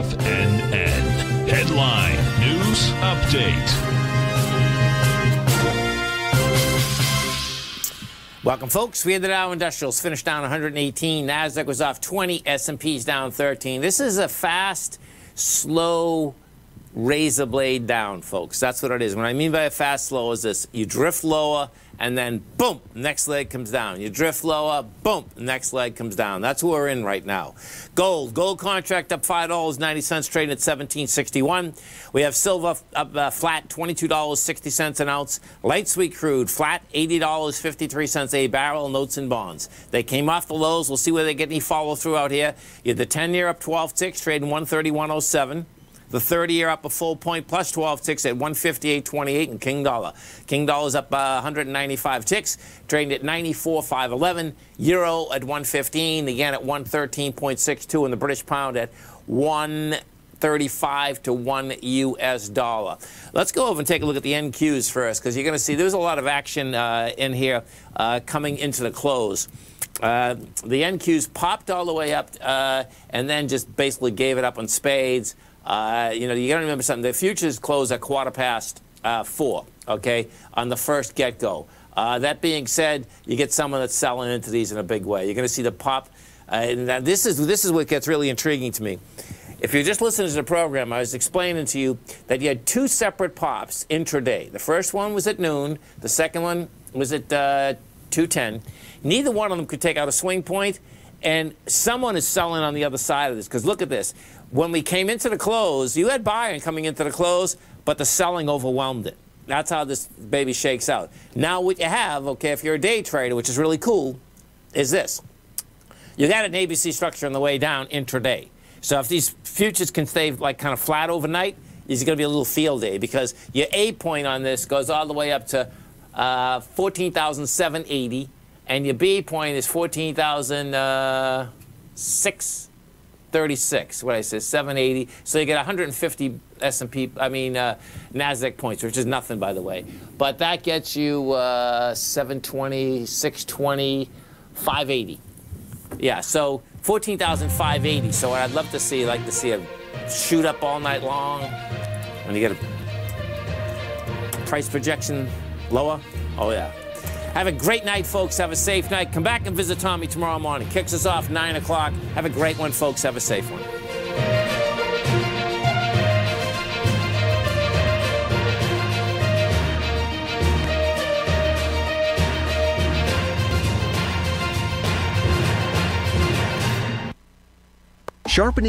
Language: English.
FNN. Headline News Update. Welcome, folks. We had the Dow Industrials finished down 118. Nasdaq was off 20. S&P's down 13. This is a fast, slow raise the blade down, folks. That's what it is. What I mean by a fast slow is this. You drift lower, and then boom, next leg comes down. You drift lower, boom, next leg comes down. That's where we're in right now. Gold, gold contract up $5.90, trading at 1761. We have silver up uh, flat, $22.60 an ounce. Light sweet crude, flat, $80.53 a barrel, notes and bonds. They came off the lows. We'll see whether they get any follow through out here. You had the 10 year up 12.6, trading 131.07. The 30 year up a full point plus 12 ticks at 158.28 and King Dollar. King Dollar's up uh, 195 ticks, trading at 94.511. Euro at 115, again at 113.62, and the British pound at 135 to 1 US dollar. Let's go over and take a look at the NQs first, because you're going to see there's a lot of action uh, in here uh, coming into the close. Uh, the NQs popped all the way up uh, and then just basically gave it up on spades. Uh, you know, you got to remember something. The futures close at quarter past uh, four, okay, on the first get-go. Uh, that being said, you get someone that's selling into these in a big way. You're going to see the pop. Uh, and this is this is what gets really intriguing to me. If you're just listening to the program, I was explaining to you that you had two separate pops intraday. The first one was at noon. The second one was at uh, 2:10. Neither one of them could take out a swing point, and someone is selling on the other side of this. Because look at this when we came into the close, you had buying coming into the close, but the selling overwhelmed it. That's how this baby shakes out. Now, what you have, okay, if you're a day trader, which is really cool, is this. You got an ABC structure on the way down intraday. So if these futures can stay like kind of flat overnight, it's going to be a little field day because your A point on this goes all the way up to uh, 14,780, and your B point is 14,006. Uh, 36. What I say, 780. So you get 150 S&P, I mean uh, Nasdaq points, which is nothing, by the way. But that gets you uh, 720, 620, 580. Yeah. So 14,580. So I'd love to see, like to see a shoot up all night long, When you get a price projection lower. Oh yeah. Have a great night, folks. Have a safe night. Come back and visit Tommy tomorrow morning. Kicks us off 9 o'clock. Have a great one, folks. Have a safe one. Sharpening